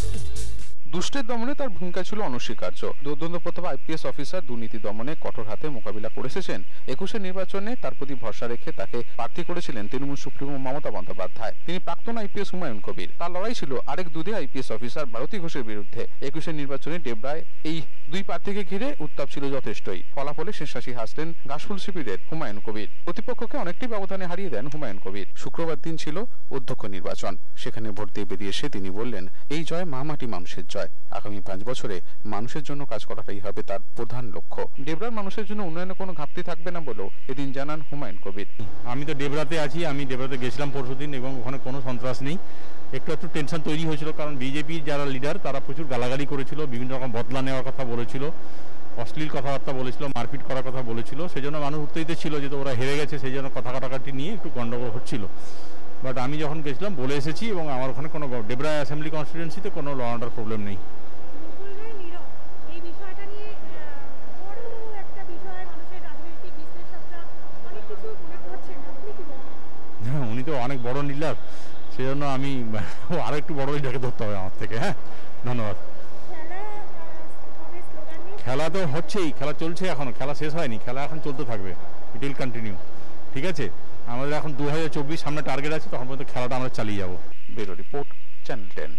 Thank you. দুষ্টের দমনে তার ভূমিকা ছিল অনস্বীকার্য। দুর্দন্ত প্রথম আইপিএস অফিসার দুর্নীতি দমনে কঠোর হাতে মোকাবিলা করে এসেছেন। একুশে নির্বাচনে তার প্রতি ভরসা রেখে তাকে প্রার্থী করেছিলেন তৃণমূল সুপ্রিমো মমতা বন্দ্যোপাধ্যায়। তিনি প্রাক্তন আইপিএস হুমায়ুন কবির। তার লড়াই ছিল আরেক দুধে আইপিএস অফিসার ভারতী ঘোষের বিরুদ্ধে। একুশে নির্বাচনে ডেবরায় এই দুই প্রার্থীকে ঘিরে উত্তাপ ছিল যথেষ্টই। ফলাফলে শেষাশি হাসলেন ঘাসফুল শিবিরের হুমায়ুন কবির। প্রতিপক্ষকে অনেকটি ব্যবধানে হারিয়ে দেন হুমায়ুন কবির। শুক্রবার দিন ছিল অধ্যক্ষ নির্বাচন। সেখানে ভোট দিয়ে বেরিয়ে এসে তিনি বললেন, এই জয় মামাটি মানুষের জয়। আগামী পাঁচ বছরে মানুষের জন্য কাজ করাটাই হবে তার প্রধান লক্ষ্য। ডেবরার মানুষের জন্য উন্নয়নে কোনো ঘাটতি থাকবে না বলেও এদিন জানান হুমায়ুন কবির। আমি তো ডেবরাতে আছি আমি ডেবরাতে গেছিলাম পরশুদিন এবং ওখানে কোনো সন্ত্রাস নেই। একটু একটু টেনশন তৈরি হয়েছিল কারণ বিজেপি যারা লিডার তারা প্রচুর গালাগালি করেছিল বিভিন্ন রকম বদলা নেওয়ার কথা বলেছিল অশ্লীল কথাবার্তা বলেছিল মারপিট করার কথা বলেছিল। সেই জন্য মানুষ উত্তেজিত ছিল যে ওরা হেরে গেছে সেই জন্য কথা কাটাকাটি নিয়ে একটু গন্ডগোল হচ্ছিল। বাট আমি যখন গেছিলাম বলে এসেছি এবং আমার ওখানে কোনো ডেবরা অ্যাসেম্বলি কনস্টিটুয়েন্সিতে কোনো ল অর্ডার প্রবলেম নেই। হ্যাঁ উনি তো অনেক বড় লিডার সেই জন্য আমি আরও একটু বড় লিডারকে ধরতে হবে আমার থেকে হ্যাঁ? ধন্যবাদ। খেলা তো হচ্ছেই খেলা চলছে এখনও। খেলা শেষ হয়নি খেলা এখন চলতে থাকবে। ইট উইল কন্টিনিউ ঠিক আছে? আমাদের এখন দু হাজার চব্বিশ সামনে টার্গেট আছে, তখন পর্যন্ত খেলাটা আমরা চালিয়ে যাব। বেরো রিপোর্ট চ্যানেল টেন।